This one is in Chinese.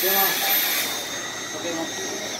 行吗？我行吗？